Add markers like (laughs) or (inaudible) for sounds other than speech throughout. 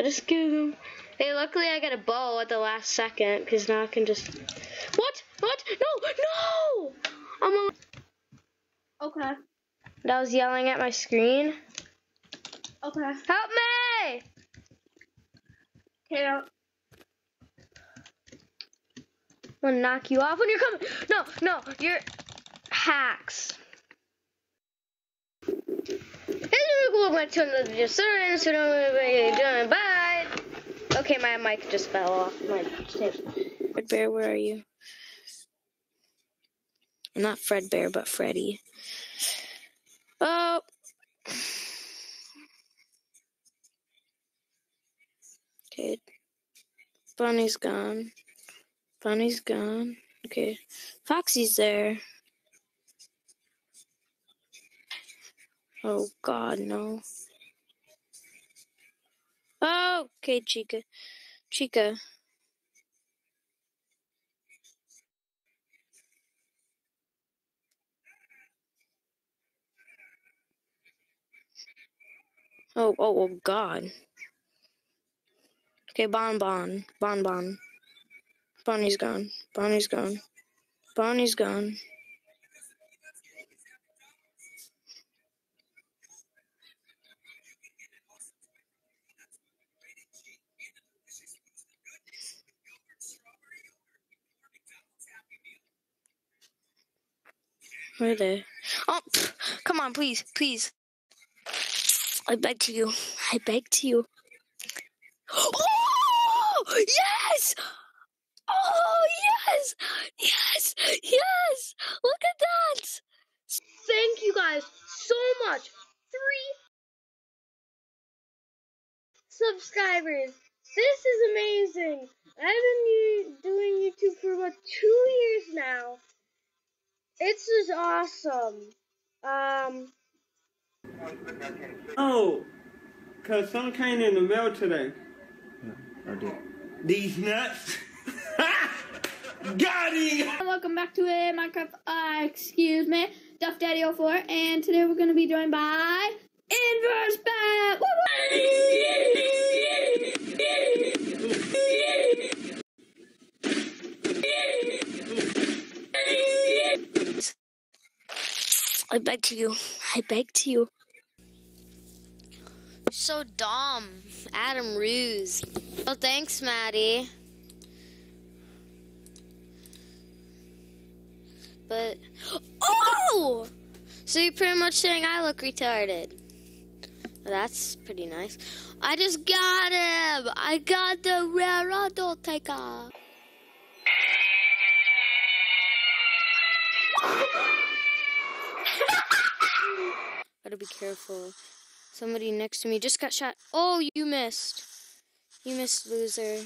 I just killed them. Hey, luckily I got a bow at the last second, because now I can just... What? What? No! No! I'm a... Okay. I was yelling at my screen. Okay. Help me! Okay. uh, I'm gonna knock you off when you're coming. No, no, you're hacks. Went to another discern, so don't bye. Okay, my mic just fell off. My Fred Bear, where are you? Not Fred Bear, but Freddy. Oh. Okay. Bunny's gone. Bunny's gone. Okay. Foxy's there. Oh god, no. Okay, Chica. Chica. Oh, oh, oh, God. Okay, Bon Bon. Bon Bon. Bonnie's gone. Bonnie's gone. Bonnie's gone. Where they? Oh, pff, (sniffs) come on, please, please. I beg to you. I beg to you. Oh, yes! Oh, yes! Yes! Yes! Look at that! Thank you guys so much. Three subscribers. This is amazing. I've been doing YouTube for about two years now. It's just awesome. Um. Oh, cause some came in the mail today. I did. These nuts. (laughs) Got him. Welcome back to a Minecraft, uh, excuse me, Duff Daddy 04, and today we're going to be joined by Inverse Bat! Beg to you. I beg to you. So dumb. Adam Ruse. Oh, thanks, Maddie. But. Oh! So you're pretty much saying I look retarded. That's pretty nice. I just got him! I got the rare adult taker. (laughs) Gotta be careful. Somebody next to me just got shot. Oh, you missed. You missed, loser.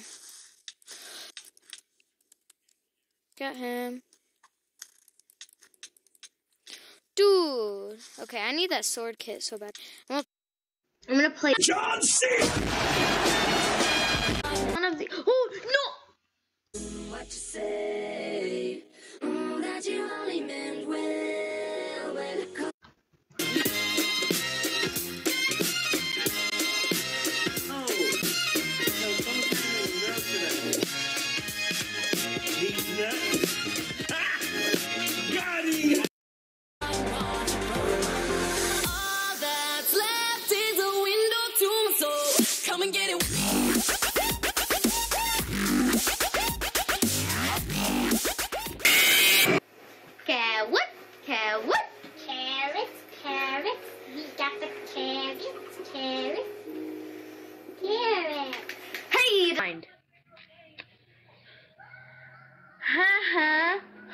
Got him. Dude. Okay, I need that sword kit so bad. I'm gonna, I'm gonna play John C.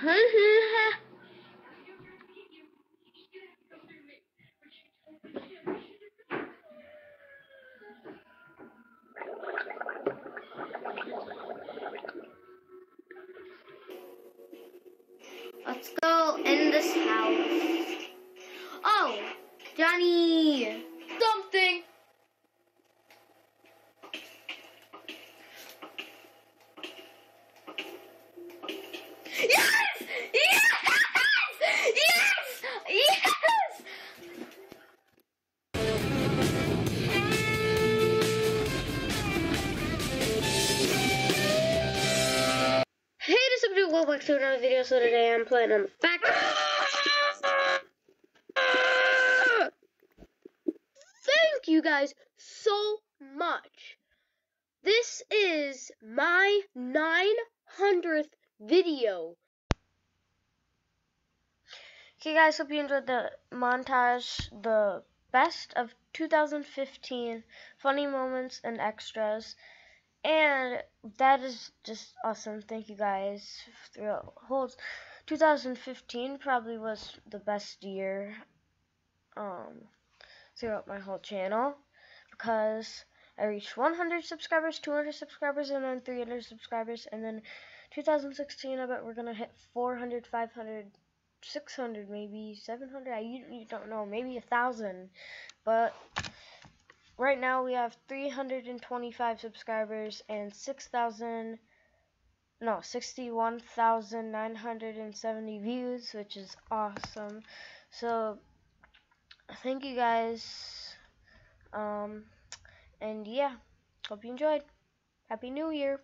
Let's go in this house. Back to another video. So today I'm playing on the back. Thank you guys so much. This is my 900th video. Okay, guys, hope you enjoyed the montage, the best of 2015, funny moments and extras. And that is just awesome. Thank you guys. Throughout whole 2015 probably was the best year um, throughout my whole channel because I reached 100 subscribers, 200 subscribers, and then 300 subscribers. And then 2016, I bet we're gonna hit 400, 500, 600, maybe 700. I you don't know, maybe a thousand. But right now we have 325 subscribers and 6,000. No, 61,970 views, which is awesome. So, thank you guys. Um, and yeah, hope you enjoyed. Happy New Year.